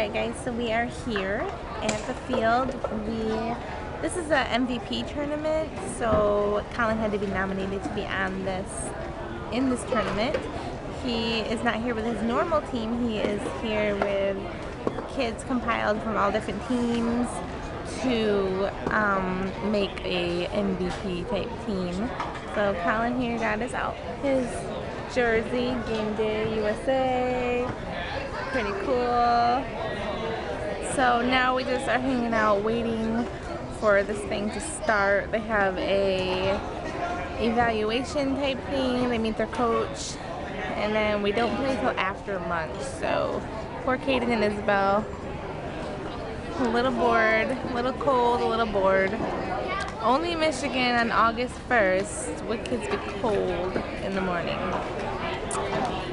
Alright guys, so we are here at the field. We this is an MVP tournament, so Collin had to be nominated to be on this in this tournament. He is not here with his normal team. He is here with kids compiled from all different teams to um, make a MVP type team. So Collin here got us out his jersey, Game Day USA. Pretty cool. So now we just are hanging out waiting for this thing to start. They have a evaluation type thing. They meet their coach and then we don't play till after lunch. So poor Kaden and Isabel, a little bored, a little cold, a little bored. Only Michigan on August 1st would kids be cold in the morning.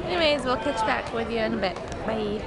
Anyways, we'll catch back with you in a bit. Bye.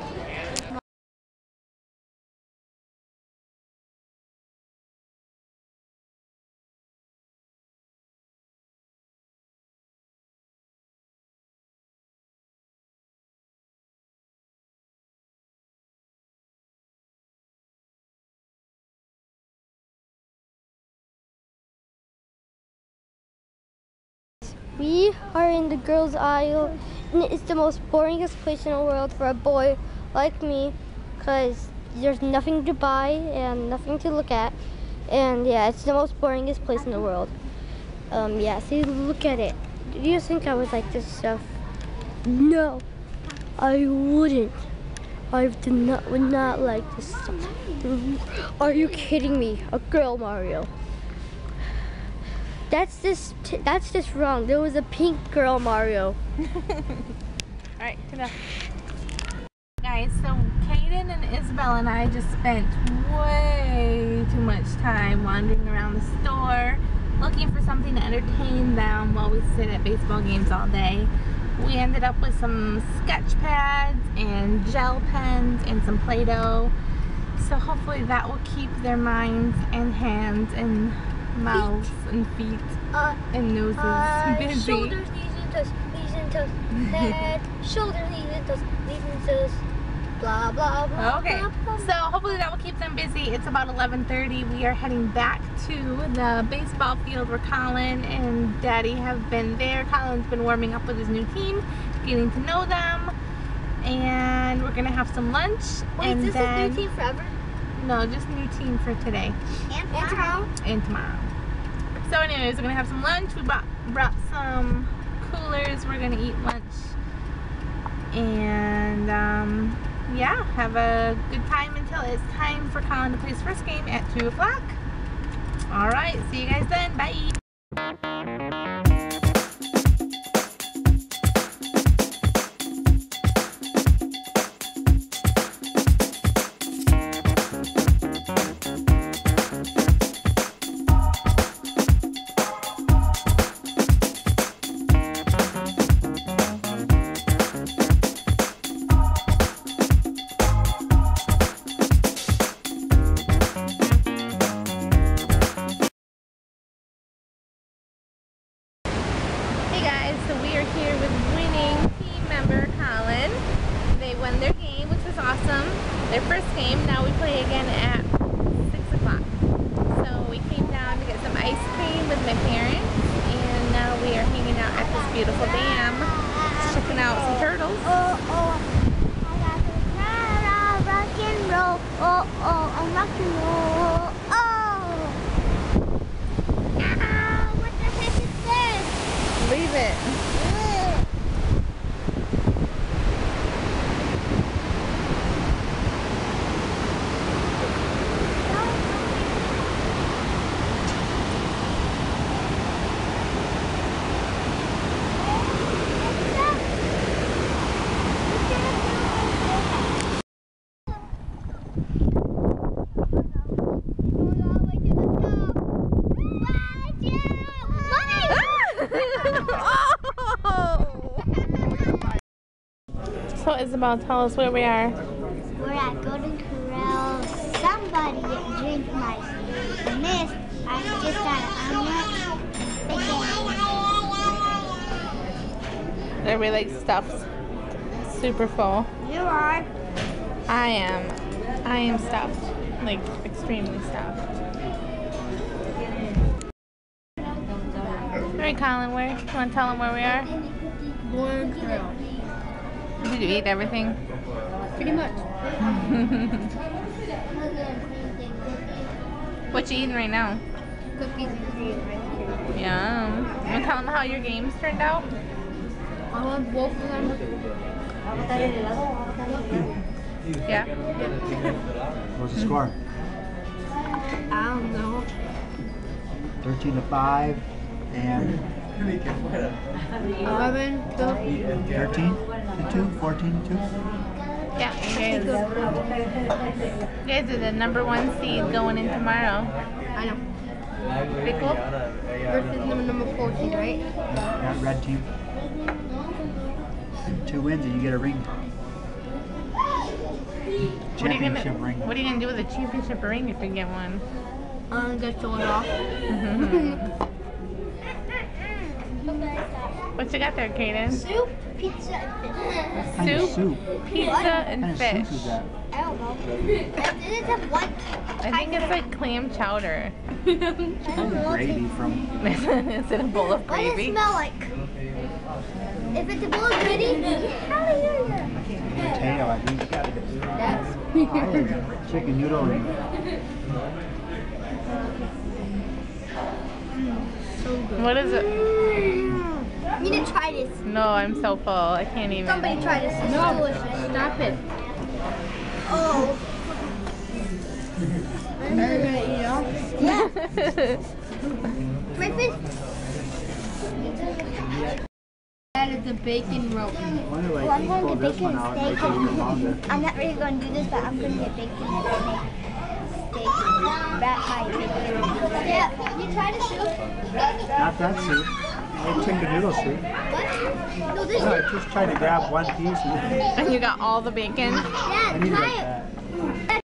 We are in the girls' aisle, and it's the most boringest place in the world for a boy like me, because there's nothing to buy and nothing to look at, and yeah, it's the most boringest place in the world. Um, yeah, see, look at it. Do you think I would like this stuff? No, I wouldn't. I did not would not like this stuff. Are you kidding me? A girl Mario. That's just that's just wrong. There was a pink girl Mario. Alright, come on. Guys, so Kaden and Isabel and I just spent way too much time wandering around the store looking for something to entertain them while we sit at baseball games all day. We ended up with some sketch pads and gel pens and some Play-Doh. So hopefully that will keep their minds and hands and mouths and feet Uh, and noses uh, busy. shoulders, knees and toes, knees and toes, head, shoulders, knees and toes, knees and toes, blah blah blah. Okay, blah, so hopefully that will keep them busy. It's about 11:30. We are heading back to the baseball field where Collin and Daddy have been there. Collin's been warming up with his new team, getting to know them, and we're gonna have some lunch. Wait, and is this then a new team forever? No, just new team for today And tomorrow? and tomorrow. So, anyways, we're gonna have some lunch. We brought brought some coolers. We're gonna eat lunch, and um, yeah, have a good time until it's time for Collin to play his first game at two o'clock. All right, see you guys then. Bye. Isabel, tell us where we are. We're at Golden Corral. Somebody drink my mist. I just got an omelet. Are we like stuffed? Super full. You are. I am. I am stuffed. Like extremely stuffed. Alright, Collin, where? You want to tell them where we are? Golden Corral. Did you eat everything? Pretty much. what you eating right now? Cookies and cream ice cream. Yum. You want to tell them how your games turned out? I want both of them. Yeah. What's the score? I don't know. 13 to 5 and 11 to 13 2, 14 2. Yeah, you guys, you guys are the number one seed going in tomorrow. I know. Pickle? Versus number, number 14, right? That red team. Two wins and you get a ring. What are, you Championship gonna, ring. what are you gonna do with a championship ring if you get one? I'm gonna show it off. Mm-hmm. What you got there, Kaden? Soup, pizza, What kind of Soup? soup? Pizza What and kind of fish. soup is that? I don't know. Did it have one? I think it's like clam chowder. I don't know. Gravy from. Is it a bowl of What does it gravy? smell like? If it's a bowl of gravy, hallelujah. Potato, I think. That's Oh, chicken noodle ring. Hmm. What is it? You need to try this. No, I'm so full. I can't even. Somebody try this. It's No. delicious. Stop it. Oh. Are you gonna eat it off? Yeah. Breakfast? That is a bacon roll. Well, I'm going to this bacon one out and steak. make it even longer. I'm not really going to do this, but I'm going to get bacon steak. Wrap my bacon. Yeah, you try the soup? Not that soup. Like chicken noodle soup. What? No, this No, is. just try to grab one piece and And you got all the bacon? Yeah, try it. that. Yeah,